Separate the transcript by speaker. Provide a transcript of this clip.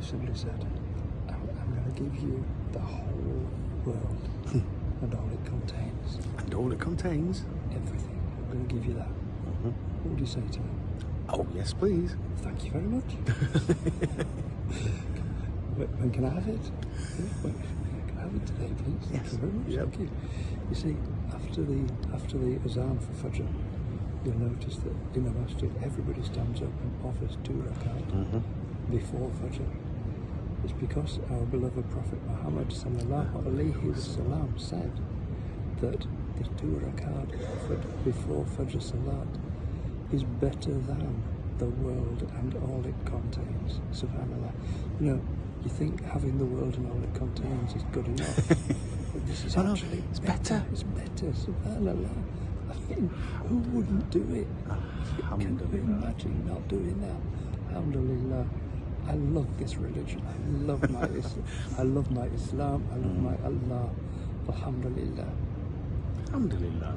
Speaker 1: Simply said, I'm, I'm going to give you the whole world and all it contains.
Speaker 2: And all it contains.
Speaker 1: Everything. I'm going to give you that.
Speaker 2: Mhm.
Speaker 1: What would you say to me?
Speaker 2: Oh, yes, please.
Speaker 1: Thank you very much. when, when can I have it? When, can I have it today, please? Thank
Speaker 2: Yes.
Speaker 1: you very much.
Speaker 2: Yep.
Speaker 1: Thank you. You see, after the after the azan for Fajr, you'll notice that in the masjid everybody stands up and offers two rakat
Speaker 2: Mhm.
Speaker 1: before Fajr. It's because our beloved Prophet Muhammad sallallahu wasallam said that the two rakat offered before Fajr Salat is better than the world and all it contains. Subhanallah. You know, you think having the world and all it contains is good enough. but this is
Speaker 2: No,
Speaker 1: actually
Speaker 2: it's better.
Speaker 1: It's better. Subhanallah. I mean, who wouldn't do it? Can you imagine not doing that? Alhamdulillah. I love this religion. I love my Islam. I love my Islam. I love my Allah. Alhamdulillah.
Speaker 2: Alhamdulillah.